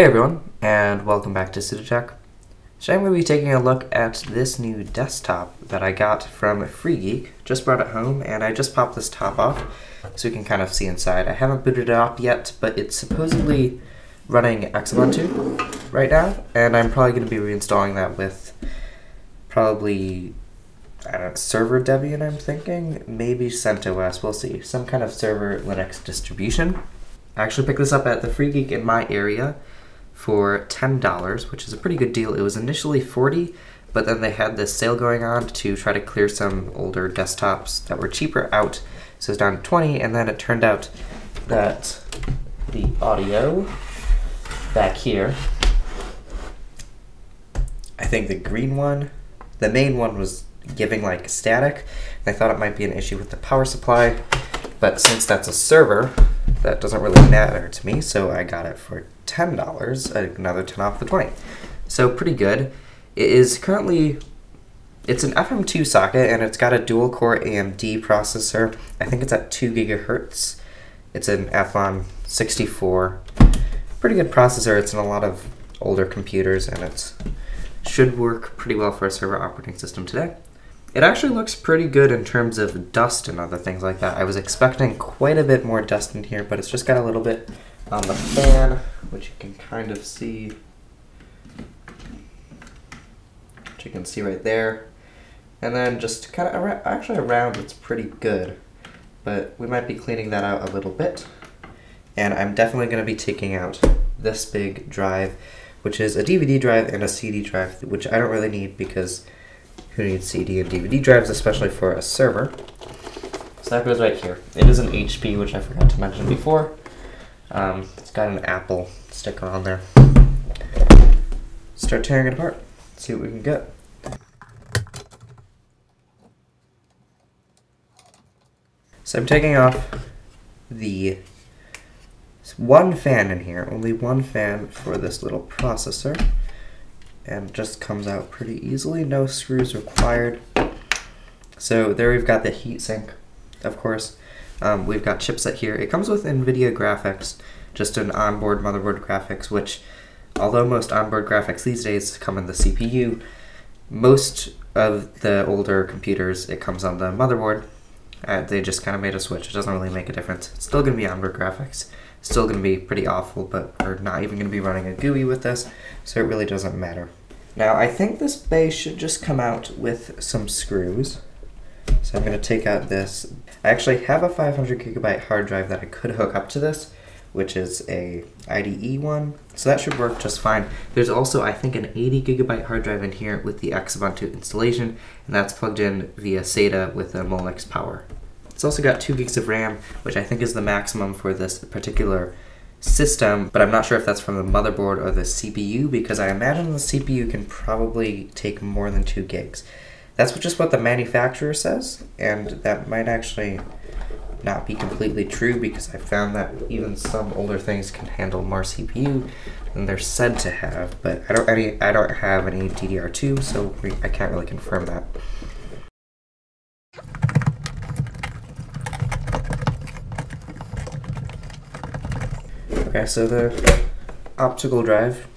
Hey everyone, and welcome back to SudoTech. Today I'm going to be taking a look at this new desktop that I got from Free Geek. Just brought it home, and I just popped this top off so we can kind of see inside. I haven't booted it up yet, but it's supposedly running Xubuntu right now, and I'm probably going to be reinstalling that with probably I don't know, server Debian, I'm thinking. Maybe CentOS, we'll see. Some kind of server Linux distribution. I actually picked this up at the Free Geek in my area for $10, which is a pretty good deal. It was initially 40 but then they had this sale going on to try to clear some older desktops that were cheaper out. So it's down to 20 and then it turned out that the audio back here, I think the green one, the main one was giving like static. I thought it might be an issue with the power supply, but since that's a server, that doesn't really matter to me, so I got it for $10, another 10 off the 20. So pretty good. It is currently, it's an FM2 socket and it's got a dual core AMD processor. I think it's at 2 gigahertz. It's an Athlon 64. Pretty good processor. It's in a lot of older computers and it should work pretty well for a server operating system today. It actually looks pretty good in terms of dust and other things like that. I was expecting quite a bit more dust in here, but it's just got a little bit on the fan, which you can kind of see. Which you can see right there. And then just kind of, actually around it's pretty good. But we might be cleaning that out a little bit. And I'm definitely going to be taking out this big drive, which is a DVD drive and a CD drive, which I don't really need because who needs CD and DVD drives, especially for a server. So that goes right here. It is an HP, which I forgot to mention before. Um, it's got an Apple sticker on there. Start tearing it apart. See what we can get. So I'm taking off the one fan in here, only one fan for this little processor and just comes out pretty easily. No screws required. So there we've got the heatsink, of course. Um, we've got chipset here. It comes with NVIDIA graphics, just an onboard motherboard graphics, which although most onboard graphics these days come in the CPU, most of the older computers, it comes on the motherboard. Uh, they just kind of made a switch. It doesn't really make a difference. It's still going to be onboard graphics. Still going to be pretty awful, but we're not even going to be running a GUI with this, so it really doesn't matter. Now, I think this base should just come out with some screws. So I'm going to take out this. I actually have a 500 gigabyte hard drive that I could hook up to this, which is a IDE one. So that should work just fine. There's also, I think, an 80 gigabyte hard drive in here with the Xubuntu installation, and that's plugged in via SATA with a Molex power. It's also got 2 gigs of RAM, which I think is the maximum for this particular system, but I'm not sure if that's from the motherboard or the CPU because I imagine the CPU can probably take more than 2 gigs. That's just what the manufacturer says, and that might actually not be completely true because I found that even some older things can handle more CPU than they're said to have, but I don't any I don't have any DDR2, so I can't really confirm that. Okay, so the optical drive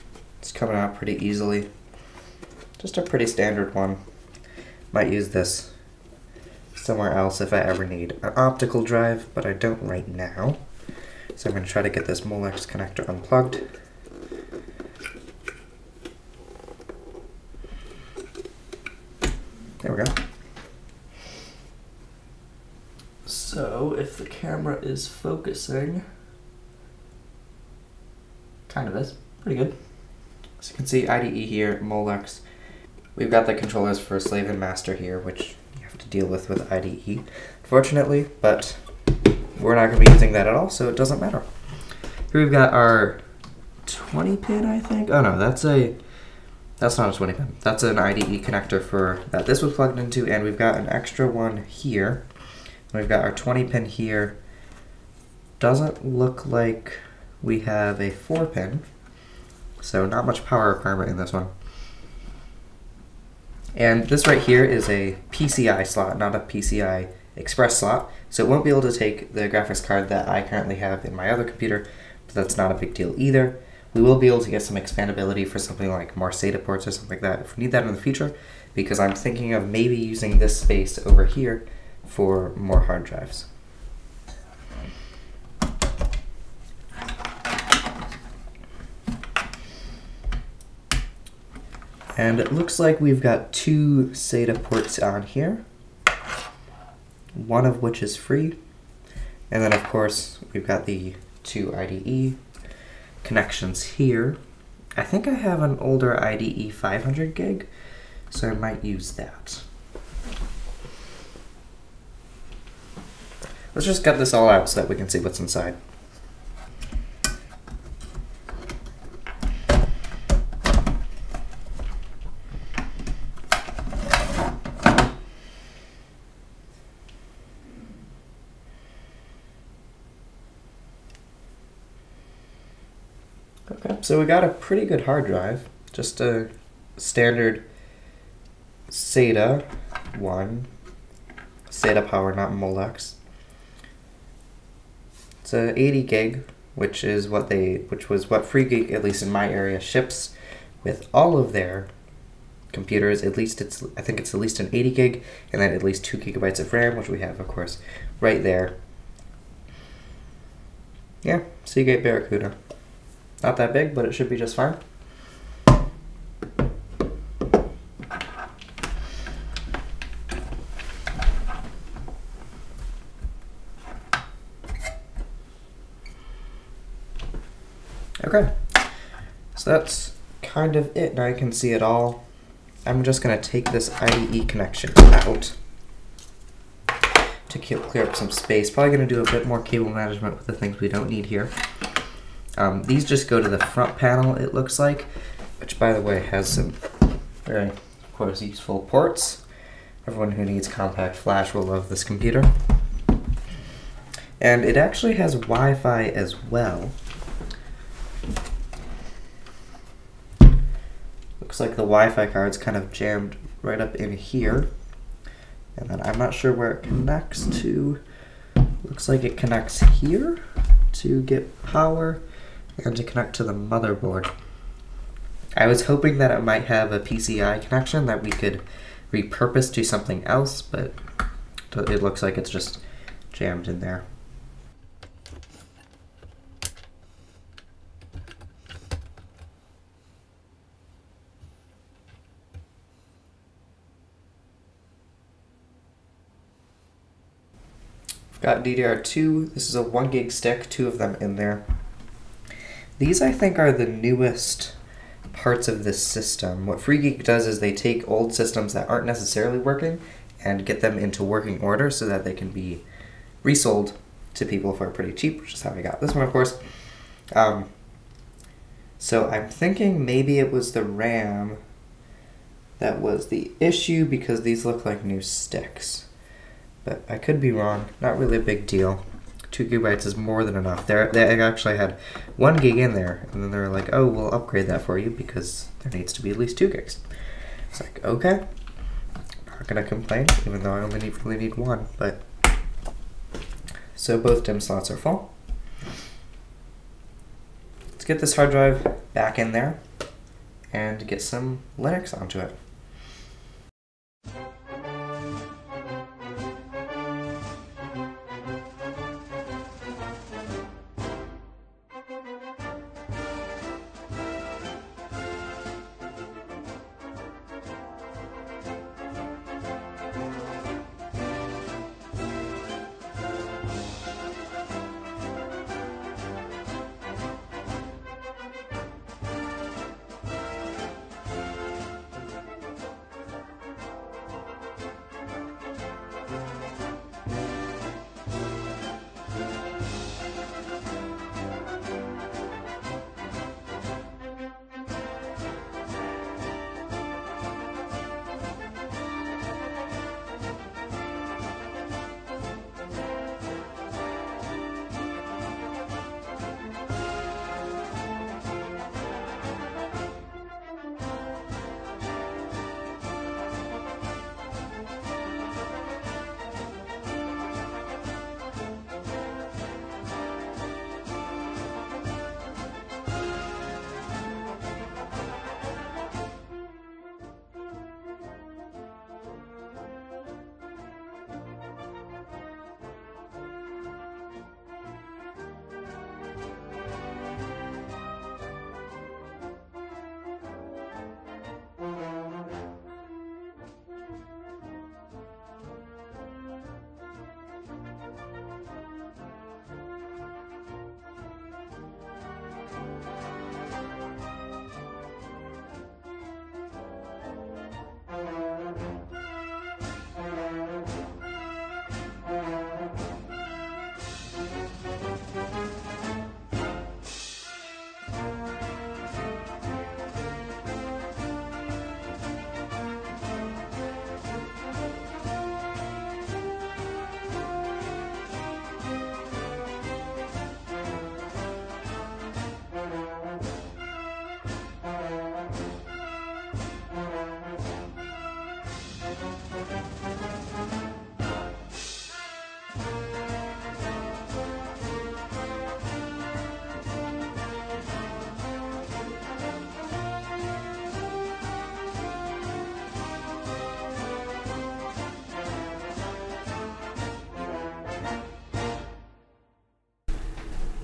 is coming out pretty easily. Just a pretty standard one. Might use this somewhere else if I ever need an optical drive, but I don't right now. So I'm going to try to get this Molex connector unplugged. There we go. So if the camera is focusing, kind of is. Pretty good. So you can see IDE here, Molex. We've got the controllers for Slave and Master here, which you have to deal with with IDE, fortunately, but we're not going to be using that at all, so it doesn't matter. Here we've got our 20 pin, I think. Oh no, that's a that's not a 20 pin. That's an IDE connector for that this was plugged into, and we've got an extra one here. We've got our 20 pin here. Doesn't look like we have a 4 pin, so not much power requirement in this one. And this right here is a PCI slot, not a PCI Express slot, so it won't be able to take the graphics card that I currently have in my other computer, but that's not a big deal either. We will be able to get some expandability for something like more SATA ports or something like that if we need that in the future, because I'm thinking of maybe using this space over here for more hard drives. And it looks like we've got two SATA ports on here, one of which is free. And then of course, we've got the two IDE connections here. I think I have an older IDE 500 gig, so I might use that. Let's just cut this all out so that we can see what's inside. Okay, so we got a pretty good hard drive, just a standard SATA one, SATA power, not Molex. It's a 80 gig, which is what they, which was what Free Geek, at least in my area, ships with all of their computers. At least it's, I think it's at least an 80 gig, and then at least two gigabytes of RAM, which we have, of course, right there. Yeah, Seagate Barracuda. Not that big, but it should be just fine. Okay, so that's kind of it. Now you can see it all. I'm just going to take this IDE connection out to clear up some space. Probably going to do a bit more cable management with the things we don't need here. Um, these just go to the front panel, it looks like, which, by the way, has some very, of course, useful ports. Everyone who needs compact flash will love this computer. And it actually has Wi-Fi as well. Looks like the Wi-Fi card's kind of jammed right up in here. And then I'm not sure where it connects to. Looks like it connects here to get power and to connect to the motherboard. I was hoping that it might have a PCI connection that we could repurpose to something else, but it looks like it's just jammed in there. I've got DDR2. This is a 1 gig stick, two of them in there. These, I think, are the newest parts of this system. What Free Geek does is they take old systems that aren't necessarily working and get them into working order so that they can be resold to people for pretty cheap, which is how I got this one, of course. Um, so I'm thinking maybe it was the RAM that was the issue because these look like new sticks. But I could be wrong. Not really a big deal two gigabytes is more than enough. They're, they actually had one gig in there, and then they're like, oh, we'll upgrade that for you because there needs to be at least two gigs. It's like, okay, not gonna complain, even though I only need, really need one, but. So both DIMM slots are full. Let's get this hard drive back in there and get some Linux onto it.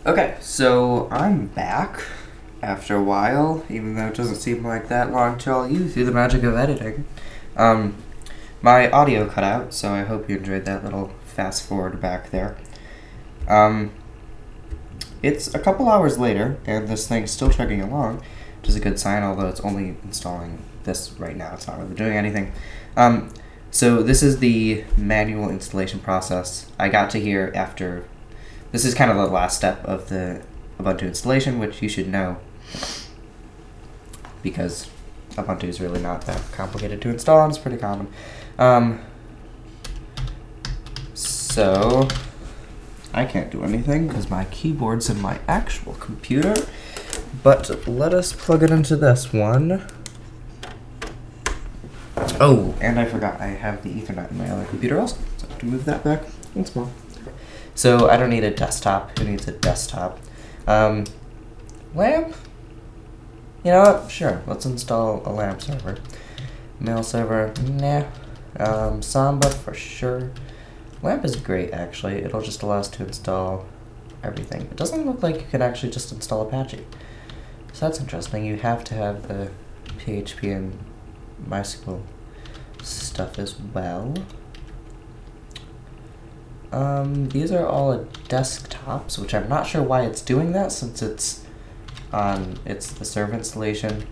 Okay, so I'm back after a while, even though it doesn't seem like that long to all you through the magic of editing. Um, my audio cut out, so I hope you enjoyed that little fast forward back there. Um, it's a couple hours later, and this thing's still chugging along, which is a good sign, although it's only installing this right now. It's not really doing anything. Um, so this is the manual installation process. I got to here after, this is kind of the last step of the Ubuntu installation, which you should know because Ubuntu is really not that complicated to install and it's pretty common. Um, so I can't do anything because my keyboard's in my actual computer, but let us plug it into this one. Oh, and I forgot I have the Ethernet in my other computer also, so I have to move that back once more. So I don't need a desktop. Who needs a desktop? Um, lamp? You know what? Sure, let's install a lamp server. Mail server, nah. Um, Samba for sure. Lamp is great actually. It'll just allow us to install everything. It doesn't look like you can actually just install Apache. So that's interesting. You have to have the PHP and MySQL stuff as well. Um, these are all desktops, which I'm not sure why it's doing that since it's on it's the server installation.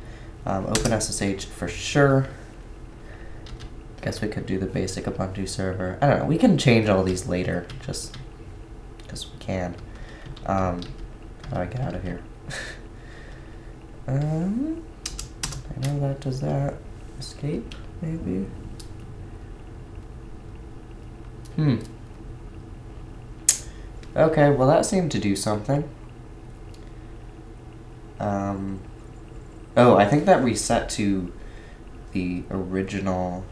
Um, OpenSSH for sure. Guess we could do the basic Ubuntu server. I don't know. We can change all these later, just because we can. Um, how do I get out of here? um, I know that does that. Escape, maybe. Hmm. Okay, well that seemed to do something. Um, oh, I think that reset to the original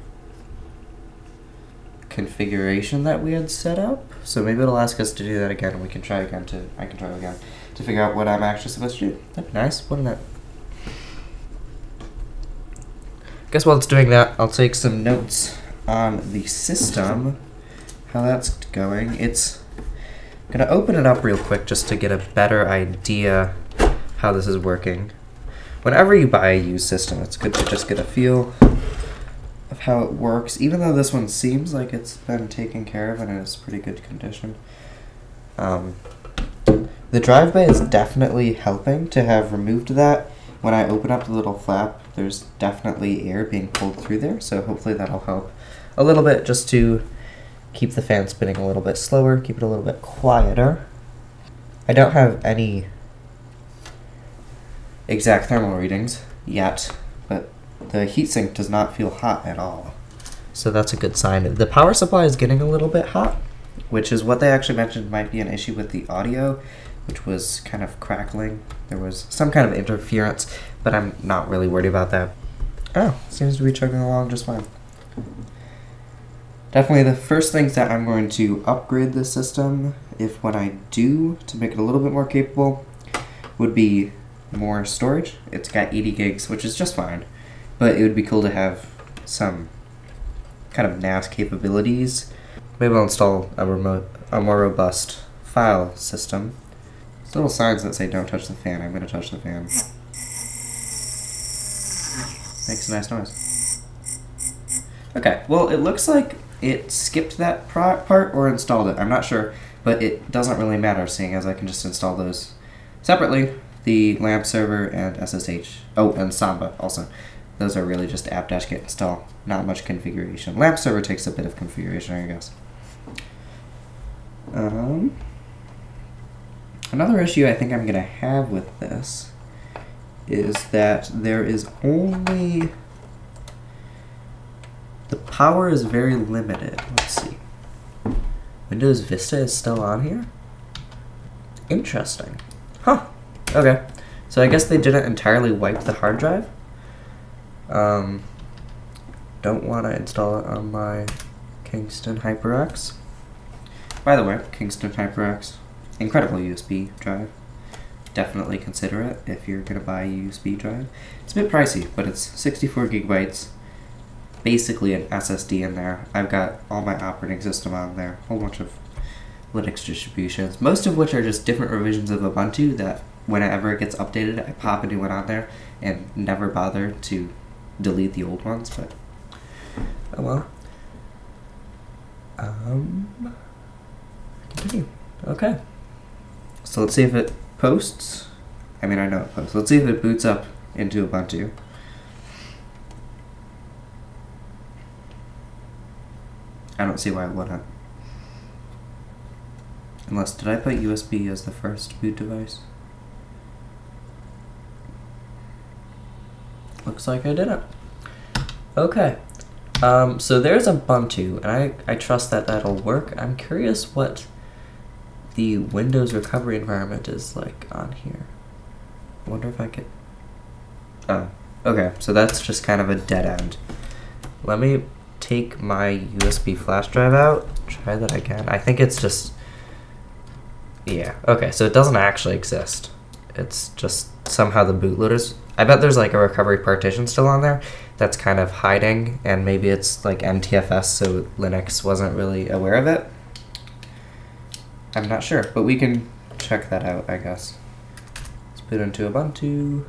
configuration that we had set up. So maybe it'll ask us to do that again and we can try again to, I can try again, to figure out what I'm actually supposed to do. That'd be nice, wouldn't it? Guess while it's doing that, I'll take some notes on the system, how that's going. It's gonna open it up real quick just to get a better idea how this is working. Whenever you buy a used system, it's good to just get a feel of how it works, even though this one seems like it's been taken care of and it's pretty good condition. Um, the drive bay is definitely helping to have removed that. When I open up the little flap, there's definitely air being pulled through there, so hopefully that'll help a little bit just to keep the fan spinning a little bit slower, keep it a little bit quieter. I don't have any exact thermal readings yet, but the heatsink does not feel hot at all. So that's a good sign. The power supply is getting a little bit hot, which is what they actually mentioned might be an issue with the audio, which was kind of crackling. There was some kind of interference, but I'm not really worried about that. Oh, seems to be chugging along just fine. Definitely the first things that I'm going to upgrade the system, if when I do, to make it a little bit more capable, would be more storage. It's got 80 gigs, which is just fine, but it would be cool to have some kind of NAS capabilities. Maybe I'll install a remote, a more robust file system. There's little signs that say don't touch the fan. I'm gonna touch the fan. Makes a nice noise. Okay, well it looks like it skipped that part or installed it. I'm not sure, but it doesn't really matter seeing as I can just install those separately. The LAMP server and SSH. Oh, and Samba also. Those are really just apt-get install. Not much configuration. LAMP server takes a bit of configuration, I guess. Um, another issue I think I'm going to have with this is that there is only the power is very limited. Let's see. Windows Vista is still on here? Interesting. Huh. Okay. So I guess they didn't entirely wipe the hard drive. Um, don't want to install it on my Kingston HyperX. By the way, Kingston HyperX, incredible USB drive. Definitely consider it if you're going to buy a USB drive. It's a bit pricey, but it's 64 gigabytes basically an SSD in there. I've got all my operating system on there, a whole bunch of Linux distributions, most of which are just different revisions of Ubuntu that whenever it gets updated, I pop a new one on there and never bother to delete the old ones, but oh well. Um, continue. Okay. So let's see if it posts. I mean, I know it posts. Let's see if it boots up into Ubuntu. I don't see why it wouldn't. Unless, did I put USB as the first boot device? Looks like I didn't. Okay. Um, so there's Ubuntu, and I, I trust that that'll work. I'm curious what the Windows recovery environment is like on here. I wonder if I could... Oh, okay. So that's just kind of a dead end. Let me take my USB flash drive out. Try that again. I think it's just... Yeah, okay, so it doesn't actually exist. It's just somehow the bootloader's... I bet there's like a recovery partition still on there that's kind of hiding, and maybe it's like NTFS, so Linux wasn't really aware of it. I'm not sure, but we can check that out, I guess. Let's boot into Ubuntu.